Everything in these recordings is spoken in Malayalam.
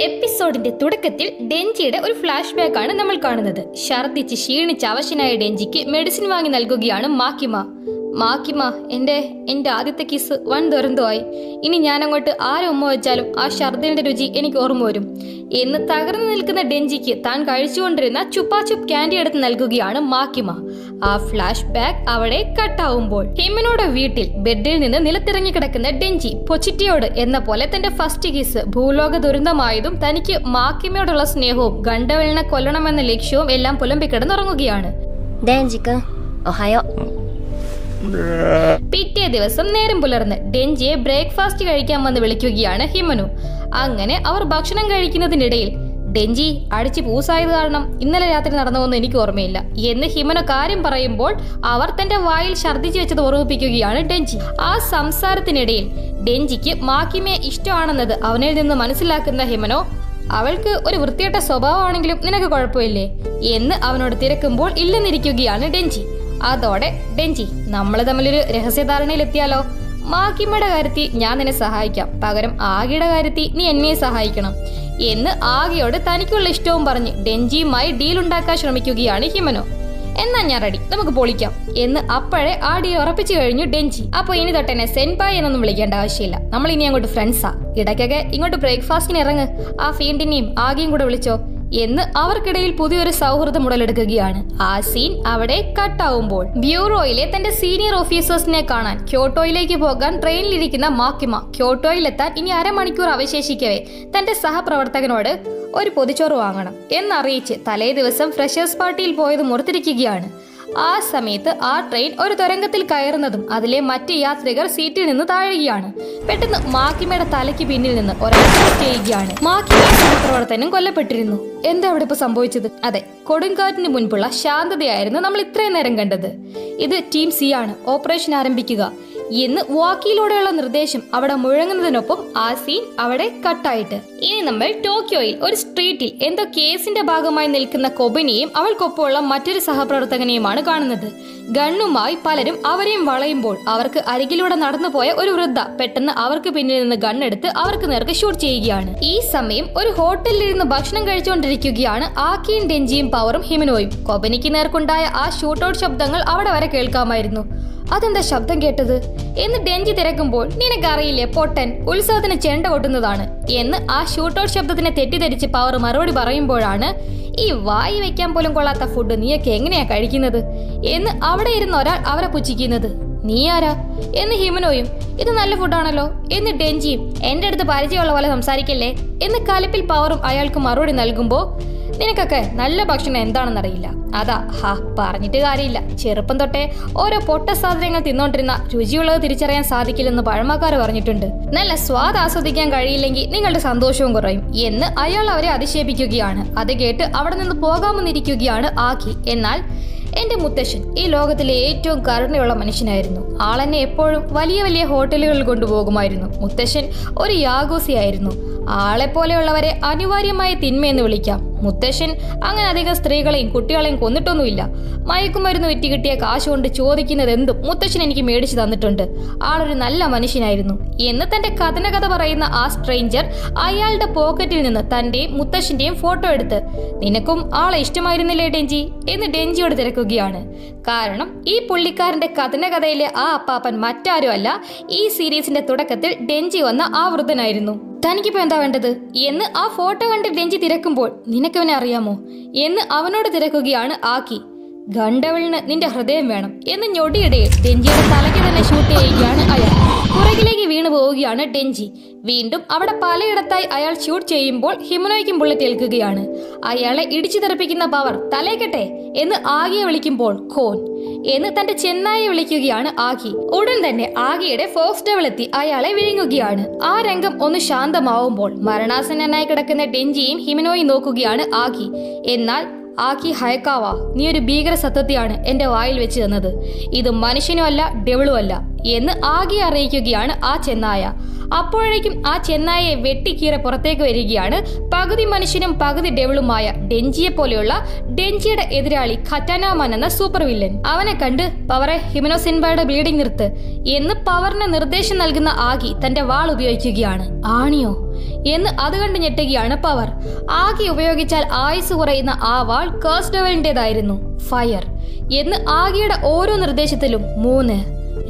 എപ്പിസോഡിന്റെ തുടക്കത്തിൽ ഡെഞ്ചിയുടെ ഒരു ഫ്ലാഷ് ബാക്ക് ആണ് നമ്മൾ കാണുന്നത്. ഛർദിച്ച് ക്ഷീണിച്ച് അവശനായ ഡെഞ്ചിക്ക് മെഡിസിൻ വാങ്ങി നൽകുകയാണ് മാക്കിമ. മാക്കിമ എന്റെ എന്റെ ആദ്യത്തെ കിസ് വൻ ദുരന്തമായി ഇനി ഞാനങ്ങോട്ട് ആരെ ഉമ്മ വെച്ചാലും ആ ഷർദിന്റെ രുചി എനിക്ക് ഓർമ്മ വരും. എന്ന് തകർന്നു നിൽക്കുന്ന ഡെഞ്ചിക്ക് താൻ കഴിച്ചുകൊണ്ടിരുന്ന ചുപ്പാ ചുപ്പ് ക്യാൻഡി എടുത്ത് നൽകുകയാണ് മാക്കിമ ആ ഫ്ലാഷ് ബാക്ക് അവിടെ കട്ടാവുമ്പോൾ ഹിമിനോട് വീട്ടിൽ ബെഡിൽ നിന്ന് നിലത്തിറങ്ങി കിടക്കുന്ന ഡെഞ്ചി പൊച്ചിറ്റിയോട് എന്ന പോലെ തന്റെ ഫസ്റ്റ് കിസ് ഭൂലോക ദുരന്തമായതും തനിക്ക് മാക്കിമയോടുള്ള സ്നേഹവും ഗണ്ടവെളിനെ കൊല്ലണമെന്ന ലക്ഷ്യവും എല്ലാം പുലമ്പിക്കിടന്നുറങ്ങുകയാണ്. ഡെഞ്ചിക്ക് ഒഹയോ. പിറ്റേ ദിവസം നേരം പുലർന്ന് ഡെഞ്ചിയെ ബ്രേക്ക്ഫാസ്റ്റ് കഴിക്കാൻ വന്ന് വിളിക്കുകയാണ് ഹിമനു. അങ്ങനെ അവർ ഭക്ഷണം കഴിക്കുന്നതിനിടയിൽ ഡെഞ്ചി അടിച്ച് പൂസായത് കാരണം ഇന്നലെ രാത്രി നടന്നതൊന്നും എനിക്ക് ഓർമ്മയില്ല എന്ന് ഹിമന കാര്യം പറയുമ്പോൾ അവർ തന്റെ വായിൽ ഛർദ്ദിച്ചു വെച്ചത് ഓർമ്മിപ്പിക്കുകയാണ് ഡെഞ്ചി. ആ സംസാരത്തിനിടയിൽ ഡെഞ്ചിക്ക് മാക്കിമയെ ഇഷ്ടമാണെന്നത് അവനിൽ നിന്ന് മനസ്സിലാക്കുന്ന ഹിമനോ അവൾക്ക് ഒരു വൃത്തികെട്ട സ്വഭാവമാണെങ്കിലും നിനക്ക് കുഴപ്പമില്ലേ? എന്ന് അവനോട് തിരക്കുമ്പോൾ ഇല്ലെന്നിരിക്കുകയാണ് ഡെഞ്ചി. അതോടെ ഡെഞ്ചി നമ്മൾ തമ്മിലൊരു രഹസ്യധാരണയിലെത്തിയാലോ? മാക്കിമ്മയുടെ കാര്യത്തിൽ ഞാൻ നിന്നെ സഹായിക്കാം. പകരം ആകിയുടെ കാര്യത്തിൽ നീ എന്നെ സഹായിക്കണം. എന്ന് ആകെയോട് തനിക്കുള്ള ഇഷ്ടവും പറഞ്ഞ് ഡെഞ്ചിയുമായി ഡീൽ ഉണ്ടാക്കാൻ ശ്രമിക്കുകയാണ് ഹിമനോ. എന്നാ ഞാൻ റെഡി നമുക്ക് പൊളിക്കാം. എന്ന് അപ്പോഴേ ആ ഡീൽ ഉറപ്പിച്ചു കഴിഞ്ഞു ഡെഞ്ചി അപ്പൊ ഇനി തൊട്ട് എന്നെ സെൻപായ് എന്നൊന്നും വിളിക്കേണ്ട ആവശ്യമില്ല. നമ്മൾ ഇനി അങ്ങോട്ട് ഫ്രണ്ട്സാ ഇടയ്ക്കൊക്കെ ഇങ്ങോട്ട് ബ്രേക്ക്ഫാസ്റ്റിന് ഇറങ്ങ്. ആ ഫീൻഡിനെയും ആകെയും കൂടെ വിളിച്ചോ. എന്ന് അവർക്കിടയിൽ പുതിയൊരു സൗഹൃദം ഉടലെടുക്കുകയാണ്. ആ സീൻ അവിടെ കട്ടാവുമ്പോൾ ബ്യൂറോയിലെ തന്റെ സീനിയർ ഓഫീസേഴ്സിനെ കാണാൻ ക്യോട്ടോയിലേക്ക് പോകാൻ ട്രെയിനിലിരിക്കുന്ന മാക്കിമ ക്യോട്ടോയിലെത്താൻ ഇനി അരമണിക്കൂർ അവശേഷിക്കവേ തന്റെ സഹപ്രവർത്തകനോട് ഒരു പൊതിച്ചോറ് വാങ്ങണം എന്നറിയിച്ച് തലേ ദിവസം ഫ്രഷേഴ്സ് പാർട്ടിയിൽ പോയത് മുറത്തിരിക്കുകയാണ് ആ സമയത്ത് ആ ട്രെയിൻ ഒരു തുരങ്കത്തിൽ കയറുന്നതും അതിലെ മറ്റ് യാത്രികർ സീറ്റിൽ നിന്ന് താഴുകയാണ് പെട്ടെന്ന് മാക്കിമയുടെ തലയ്ക്ക് പിന്നിൽ നിന്ന് ഒരാൾ ചെയ്യുകയാണ്. മാക്കിമയുടെ സഹപ്രവർത്തനം കൊല്ലപ്പെട്ടിരുന്നു. എന്താ അവിടെ ഇപ്പൊ സംഭവിച്ചത്? അതെ കൊടുങ്കാറ്റിന് മുൻപുള്ള ശാന്തതയായിരുന്നു നമ്മൾ ഇത്രയും നേരം കണ്ടത്. ഇത് ടീം സി ആണ്. ഓപ്പറേഷൻ ആരംഭിക്കുക എന്ന് വാക്കിയിലൂടെയുള്ള നിർദ്ദേശം അവിടെ മുഴങ്ങുന്നതിനൊപ്പം ആ സീൻ അവിടെ കട്ടായിട്ട് ഇനി നമ്മൾ ടോക്കിയോയിൽ ഒരു സ്ട്രീറ്റിൽ എന്തോ കേസിന്റെ ഭാഗമായി നിൽക്കുന്ന കൊബിനെയും അവൾക്കൊപ്പമുള്ള മറ്റൊരു സഹപ്രവർത്തകനെയുമാണ് കാണുന്നത്. ഗണ്ണുമായി പലരും അവരെയും വളയുമ്പോൾ അവർക്ക് അരികിലൂടെ നടന്നുപോയ ഒരു വൃദ്ധ പെട്ടെന്ന് അവർക്ക് പിന്നിൽ നിന്ന് ഗണ്ണെടുത്ത് അവർക്ക് നേർക്ക് ഷൂട്ട് ചെയ്യുകയാണ്. ഈ സമയം ഒരു ഹോട്ടലിലിരുന്ന് ഭക്ഷണം കഴിച്ചുകൊണ്ടിരിക്കുകയാണ് ആക്കിയും ഡെഞ്ചിയും പവറും ഹിമിനോയും. കൊബനിക്ക് നേർക്കുണ്ടായ ആ ഷൂട്ടൌട്ട് ശബ്ദങ്ങൾ അവിടെ വരെ കേൾക്കാമായിരുന്നു. അതെന്താ ശബ്ദം കേട്ടത്? എന്ന് ഡെഞ്ചി തിരക്കുമ്പോൾ നിനക്കറിയില്ലേ പൊട്ടൻ ഉത്സവത്തിന് ചെണ്ട കൊട്ടുന്നതാണ് എന്ന് ആ ഷൂട്ടൌട്ട് ശബ്ദത്തിനെ തെറ്റിദ്ധരിച്ച് പവർ മറുപടി പറയുമ്പോഴാണ് ഈ വായി വെക്കാൻ പോലും കൊള്ളാത്ത ഫുഡ് നീയൊക്കെ എങ്ങനെയാ കഴിക്കുന്നത്? എന്ന് അവിടെ ഇരുന്ന ഒരാൾ അവരെ പുച്ഛിക്കുന്നത്. നീ ആരാ? എന്ന് ഹിമനോയും ഇത് നല്ല ഫുഡാണല്ലോ എന്ന് ഡെഞ്ചിയും എന്റെ അടുത്ത് പരിചയമുള്ള പോലെ സംസാരിക്കല്ലേ എന്ന് കലപ്പിൽ പവറും അയാൾക്ക് മറുപടി നൽകുമ്പോ നിനക്കൊക്കെ നല്ല ഭക്ഷണം എന്താണെന്നറിയില്ല. അതാ ഹാ പറഞ്ഞിട്ട് കാര്യമില്ല. ചെറുപ്പം തൊട്ടേ ഓരോ പൊട്ട സാധനങ്ങൾ തിന്നോണ്ടിരുന്ന രുചിയുള്ളത് തിരിച്ചറിയാൻ സാധിക്കില്ലെന്ന് പഴമക്കാർ പറഞ്ഞിട്ടുണ്ട്. നല്ല സ്വാദ് ആസ്വദിക്കാൻ കഴിയില്ലെങ്കിൽ നിങ്ങളുടെ സന്തോഷവും കുറയും എന്ന് അയാൾ അവരെ അധിക്ഷേപിക്കുകയാണ് അത് കേട്ട് അവിടെ നിന്ന് പോകാമെന്നിരിക്കുകയാണ് ആക്കി എന്നാൽ എന്റെ മുത്തശ്ശൻ ഈ ലോകത്തിലെ ഏറ്റവും കരുണയുള്ള മനുഷ്യനായിരുന്നു. ആളെന്നെ എപ്പോഴും വലിയ വലിയ ഹോട്ടലുകളിൽ കൊണ്ടുപോകുമായിരുന്നു. മുത്തശ്ശൻ ഒരു യാഗോസിയായിരുന്നു. ആളെ പോലെയുള്ളവരെ അനിവാര്യമായ തിന്മയെന്ന് വിളിക്കാം. മുത്തശ്ശൻ അങ്ങനെ അധികം സ്ത്രീകളെയും കുട്ടികളെയും കൊന്നിട്ടൊന്നുമില്ല. മയക്കുമരുന്ന് വിറ്റ് കിട്ടിയ കാശ് കൊണ്ട് ചോദിക്കുന്നത് എന്തും മുത്തശ്ശൻ എനിക്ക് മേടിച്ചു തന്നിട്ടുണ്ട്. ആളൊരു നല്ല മനുഷ്യനായിരുന്നു. എന്ന് തന്റെ കഥനകഥ പറയുന്ന ആ സ്ട്രേഞ്ചർ അയാളുടെ പോക്കറ്റിൽ നിന്ന് തന്റെയും മുത്തശ്ശന്റെയും ഫോട്ടോ എടുത്ത് നിനക്കും ആളെ ഇഷ്ടമായിരുന്നില്ലേ ഡെഞ്ചി? എന്ന് ഡെഞ്ചിയോട് തിരക്കുകയാണ്. കാരണം ഈ പുള്ളിക്കാരന്റെ കഥനകഥയിലെ ആ അപ്പാപ്പൻ മറ്റാരും അല്ല ഈ സീരീസിന്റെ തുടക്കത്തിൽ ഡെഞ്ചി വന്ന ആ വൃദ്ധനായിരുന്നു. തനിക്കിപ്പോ എന്താ വേണ്ടത്? എന്ന് ആ ഫോട്ടോ കണ്ട് രഞ്ജി തിരക്കുമ്പോൾ നിനക്കവനെ അറിയാമോ? എന്ന് അവനോട് തിരക്കുകയാണ് ആക്കി. ഗണ്ടവളിന് നിന്റെ ഹൃദയം വേണം എന്ന് ഞൊടിയിടയിൽ ഡെഞ്ചിയുടെ തലയ്ക്ക് തന്നെ ഷൂട്ട് ചെയ്യുകയാണ് അയാൾ. പുറകിലേക്ക് വീണു പോവുകയാണ് ഡെഞ്ചി വീണ്ടും അവിടെ പലയിടത്തായി അയാൾ ഷൂട്ട് ചെയ്യുമ്പോൾ ഹിമനോയ്ക്കും ബുള്ളറ്റ് ഏൽക്കുകയാണ് അയാളെ ഇടിച്ചു തെറിപ്പിക്കുന്ന പവർ തലേക്കട്ടെ എന്ന് ആകെ വിളിക്കുമ്പോൾ ഖോൻ എന്ന് തന്റെ ചെന്നായെ വിളിക്കുകയാണ് ആഗി ഉടൻ തന്നെ ആഗിയുടെ ഫോക്സ് ഡെവലെത്തി അയാളെ വിഴുങ്ങുകയാണ്. ആ രംഗം ഒന്ന് ശാന്തമാവുമ്പോൾ മരണാസന്നനായി കിടക്കുന്ന ഡെഞ്ചിയും ഹിമനോയും നോക്കുകയാണ് ആഗി എന്നാൽ ആക്കി ഹയക്കാവ. നീ ഒരു ഭീകര സത്യത്തെയാണ് എന്റെ വായിൽ വെച്ച് തന്നത്. ഇത് മനുഷ്യനുമല്ല ഡെവിളുമല്ല എന്ന് ആകെ അറിയിക്കുകയാണ് ആ ചെന്നായ. അപ്പോഴേക്കും ആ ചെന്നായയെ വെട്ടിക്കീറെ പുറത്തേക്ക് വരികയാണ് പകുതി മനുഷ്യനും പകുതി ഡെവിളുമായ ഡെഞ്ചിയെ പോലെയുള്ള ഡെഞ്ചിയുടെ എതിരാളി ഖറ്റാനാമൻ എന്ന സൂപ്പർ വില്ലൻ അവനെ കണ്ട് പവറെ ഹിമനോസിൻബയുടെ ബ്ലീഡിംഗ് നിർത്ത് എന്ന് പവറിന് നിർദ്ദേശം നൽകുന്ന ആകി തന്റെ വാൾ ഉപയോഗിക്കുകയാണ്. ആണിയോ? എന്ന് അത് കണ്ട് ഞെട്ടുകയാണ് പവർ. ആകെ ഉപയോഗിച്ചാൽ ആയുസ് കുറയുന്ന ആ വാൾ കേസ്ഡവലിന്റെതായിരുന്നു ഫയർ. എന്ന് ആകെയുടെ ഓരോ നിർദ്ദേശത്തിലും മൂന്ന്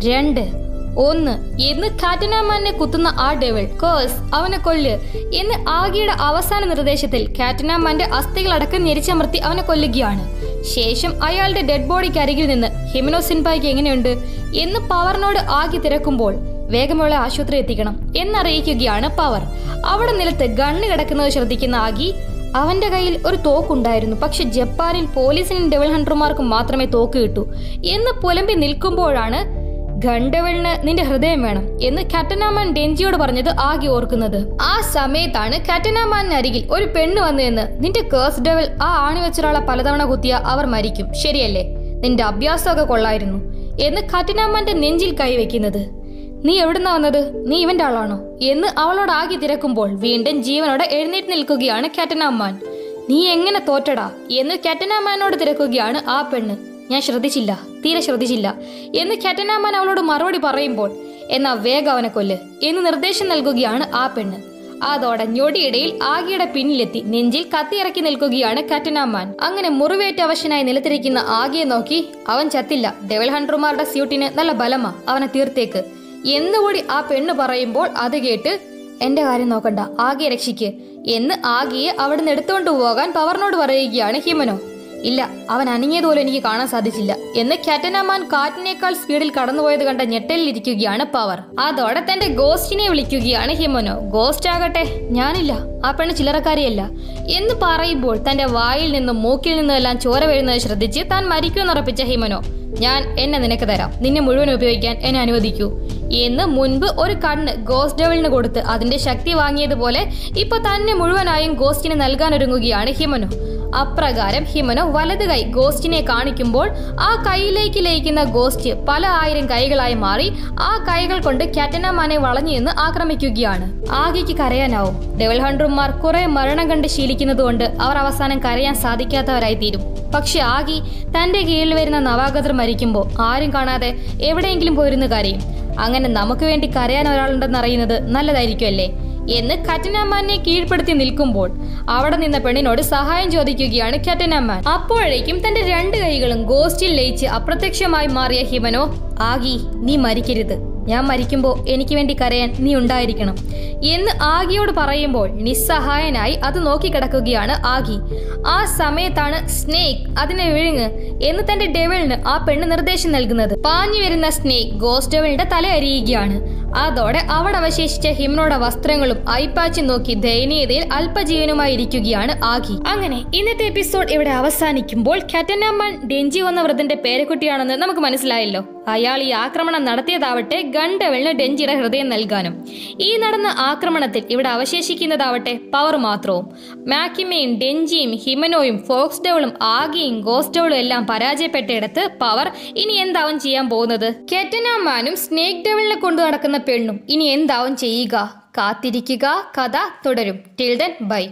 രണ്ട് ഒന്ന് എന്ന് കാറ്റനാമാനെ കുത്തുന്ന ആ ഡെവൽ കേഴ്സ് അവനെ കൊല്ല് എന്ന് ആഗിയുടെ അവസാന നിർദ്ദേശത്തിൽ കാറ്റനാമാന്റെ അസ്ഥികളടക്കം ഞെരിച്ചമർത്തി അവനെ കൊല്ലുകയാണ്. ശേഷം അയാളുടെ ഡെഡ് ബോഡിക്ക് അരികിൽ നിന്ന് ഹിമനോ എങ്ങനെയുണ്ട് എന്ന് പവറിനോട് ആകി തിരക്കുമ്പോൾ വേഗമുള്ള ആശുപത്രി എത്തിക്കണം എന്നറിയിക്കുകയാണ് പവർ. അവിടെ നിലത്ത് ഗണ്ണ് കിടക്കുന്നത് ശ്രദ്ധിക്കുന്ന ആഗി അവന്റെ കയ്യിൽ ഒരു തോക്കുണ്ടായിരുന്നു. പക്ഷെ ജപ്പാനിൽ പോലീസിനും ഡെവൽ ഹണ്ടർമാർക്കും മാത്രമേ തോക്ക് കിട്ടൂ. എന്ന് പുലമ്പി നിൽക്കുമ്പോഴാണ് ഗണ്ടവളിന് നിന്റെ ഹൃദയം വേണം എന്ന് കാറ്റനാമാൻ ഡെൻജിയോട് പറഞ്ഞത് ആകെ ഓർക്കുന്നത്. ആ സമയത്താണ് കാറ്റനാമാനിന് അരികിൽ ഒരു പെണ്ണ് വന്നു എന്ന് നിന്റെ കേസ് ഡെവൽ ആ ആണി വെച്ചൊരാളെ പലതവണ കുത്തിയ അവർ മരിക്കും. ശരിയല്ലേ? നിന്റെ അഭ്യാസമൊക്കെ കൊള്ളായിരുന്നു എന്ന് കാറ്റനാമാന്റെ നെഞ്ചിൽ കൈവയ്ക്കുന്നത്. നീ എവിടുന്നാ വന്നത്? നീ ഇവന്റെ ആളാണോ? എന്ന് അവളോട് ആകെ തിരക്കുമ്പോൾ വീണ്ടും ജീവനോടെ എഴുന്നേറ്റ് നിൽക്കുകയാണ് കാറ്റനാമാൻ നീ എങ്ങനെ തോറ്റടാ? എന്ന് കാറ്റനാമാനോട് തിരക്കുകയാണ് ആ പെണ്ണ്. ഞാൻ ശ്രദ്ധിച്ചില്ല തീരെ ശ്രദ്ധിച്ചില്ല എന്ന് കാറ്റനാമാൻ അവളോട് മറുപടി പറയുമ്പോൾ എന്നാ വേഗം അവനെ കൊല്ല് എന്ന് നിർദ്ദേശം നൽകുകയാണ് ആ പെണ്ണ്. അതോടെ ഞൊടിയിടയിൽ ആകിയുടെ പിന്നിലെത്തി നെഞ്ചിൽ കത്തിയിറക്കി നിൽക്കുകയാണ് കാറ്റനാമാൻ അങ്ങനെ മുറിവേറ്റ അവശനായി നിലത്തിരിക്കുന്ന ആകിയെ നോക്കി അവൻ ചത്തില്ല ഡെവൽ ഹൺഡർമാരുടെ സ്യൂട്ടിന് നല്ല ബലമാ അവനെ തീർത്തേക്ക് എന്നുകൂടി ആ പെണ്ണ് പറയുമ്പോൾ അത് കേട്ട് എന്റെ കാര്യം നോക്കണ്ട ആകെ രക്ഷിക്ക് എന്ന് ആകിയെ അവിടുന്ന് എടുത്തുകൊണ്ട് പോകാൻ പവറിനോട് പറയുകയാണ് ഹിമനോ. ഇല്ല അവൻ അനങ്ങിയതുപോലെ എനിക്ക് കാണാൻ സാധിച്ചില്ല എന്ന് ക്യാറ്റനമാൻ കാറ്റിനേക്കാൾ സ്പീഡിൽ കടന്നുപോയത് കണ്ട ഞെട്ടലിരിക്കുകയാണ് പവർ. അതോടെ തന്റെ ഗോസ്റ്റിനെ വിളിക്കുകയാണ് ഹിമനോ. ഗോസ്റ്റ് ആകട്ടെ ഞാനില്ല ആ പെണ്ണ് ചില്ലറക്കാരിയല്ല എന്ന് പറയുമ്പോൾ തന്റെ വായിൽ നിന്നും മൂക്കിൽ നിന്നും എല്ലാം ചോര വീഴുന്നത് ശ്രദ്ധിച്ച് താൻ മരിക്കുമെന്നുറപ്പിച്ച ഹിമനോ. ഞാൻ എന്നെ നിനക്ക് തരാം. നിന്നെ മുഴുവൻ ഉപയോഗിക്കാൻ എന്നെ അനുവദിക്കൂ. എന്ന് മുൻപ് ഒരു കണ്ണ് ഗോസ്റ്റ് ഡെവലിന് കൊടുത്ത് അതിന്റെ ശക്തി വാങ്ങിയതുപോലെ ഇപ്പൊ തന്നെ മുഴുവനായും ഗോസ്റ്റിന് നൽകാൻ ഒരുങ്ങുകയാണ് ഹിമനോ. അപ്രകാരം ഹിമനോ വലത് കൈ ഗോസ്റ്റിനെ കാണിക്കുമ്പോൾ ആ കൈയിലേക്ക് ലയിക്കുന്ന ഗോസ്റ്റ് പല ആയിരം കൈകളായി മാറി ആ കൈകൾ കൊണ്ട് കാറ്റനമാനെ വളഞ്ഞു നിന്ന് ആക്രമിക്കുകയാണ്. ആകെക്ക് കരയാനാവും. ഡെവൽ ഹൺഡ്രന്മാർ കുറെ മരണം കണ്ട് ശീലിക്കുന്നതുകൊണ്ട് അവർ അവസാനം കരയാൻ സാധിക്കാത്തവരായി തീരും. പക്ഷെ ആകി തന്റെ കീഴിൽ വരുന്ന നവാഗതർ മരിക്കുമ്പോൾ ആരും കാണാതെ എവിടെയെങ്കിലും പോയിരുന്ന് കരയും. അങ്ങനെ നമുക്ക് വേണ്ടി കരയാൻ ഒരാളുണ്ടെന്ന് അറിയുന്നത് നല്ലതായിരിക്കുമല്ലേ? എന്ന് കറ്റനാമാനെ കീഴ്പ്പെടുത്തി നിൽക്കുമ്പോൾ അവിടെ നിന്ന പെണ്ണിനോട് സഹായം ചോദിക്കുകയാണ് കറ്റനാമാൻ അപ്പോഴേക്കും തന്റെ രണ്ട് കൈകളും ഗോസ്റ്റിൽ ലയിച്ച് അപ്രത്യക്ഷമായി മാറിയ ഹിമനോ ആകി നീ മരിക്കരുത്. ഞാൻ മരിക്കുമ്പോൾ എനിക്ക് വേണ്ടി കരയാൻ നീ ഉണ്ടായിരിക്കണം എന്ന് ആഗിയോട് പറയുമ്പോൾ നിസ്സഹായനായി അത് നോക്കിക്കിടക്കുകയാണ് ആഗി. ആ സമയത്താണ് സ്നേക് അതിനെ വിഴുങ്ങ് എന്ന് തന്റെ ഡെവിളിന് ആ പെണ്ണ് നിർദ്ദേശം നൽകുന്നത്. പാഞ്ഞു വരുന്ന സ്നേക് ഗോസ്റ്റ് ഡെവിളിന്റെ തല അരിയുകയാണ്. അതോടെ അവിടെ അവശേഷിച്ച ഹിമനോടെ വസ്ത്രങ്ങളും ഐപ്പാച്ചും നോക്കി ദയനീയതയിൽ അല്പജീവനുമായി ഇരിക്കുകയാണ് ആകി അങ്ങനെ ഇന്നത്തെ എപ്പിസോഡ് ഇവിടെ അവസാനിക്കുമ്പോൾ കാറ്റനാമാൻ ഡെഞ്ചി വന്ന വ്രതന്റെ പേരക്കുട്ടിയാണെന്ന് നമുക്ക് മനസ്സിലായല്ലോ. അയാൾ ഈ ആക്രമണം നടത്തിയതാവട്ടെ ഗണ്ടവലിന് ഡെഞ്ചിയുടെ ഹൃദയം നൽകാനും. ഈ നടന്ന ആക്രമണത്തിൽ ഇവിടെ അവശേഷിക്കുന്നതാവട്ടെ പവർ മാത്രവും. മാക്കിമയും ഡെഞ്ചിയും ഹിമനോയും ഫോക്സ് ഡെവളും ആഗിയും ഗോസ്റ്റവളും എല്ലാം പരാജയപ്പെട്ടയിടത്ത് പവർ ഇനി എന്താവും ചെയ്യാൻ പോകുന്നത്? കെറ്റനാമാനും സ്നേക് ഡെവലിനെ കൊണ്ടു നടക്കുന്ന പെണ്ണും. ഇനി എന്താവും ചെയ്യുക? കാത്തിരിക്കുക. കഥ തുടരും. Till Tilden by